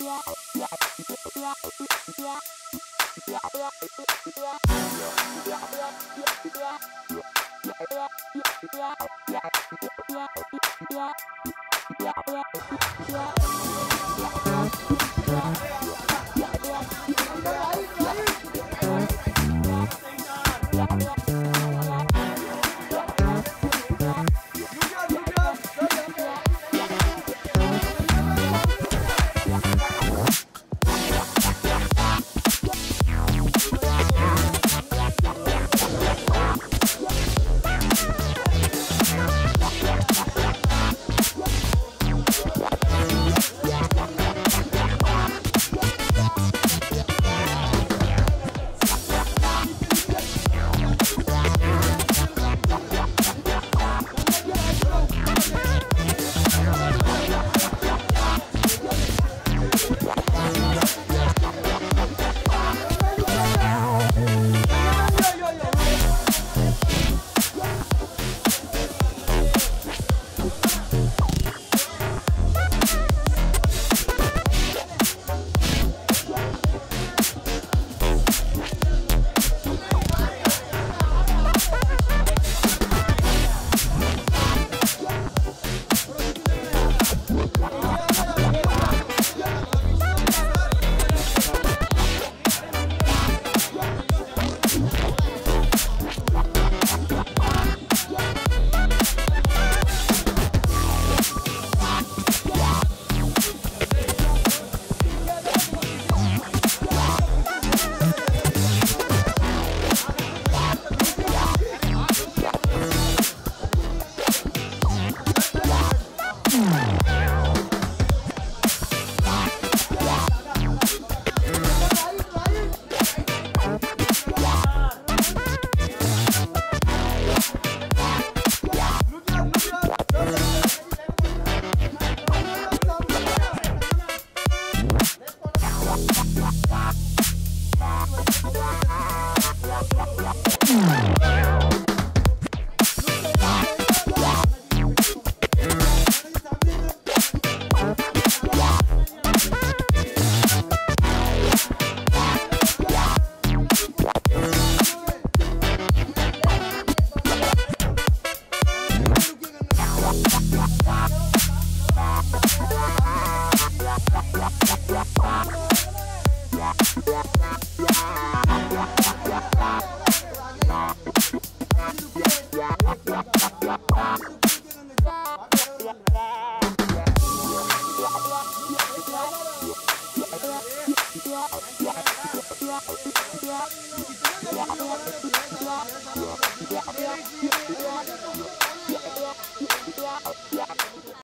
Yeah. Bye. Yeah.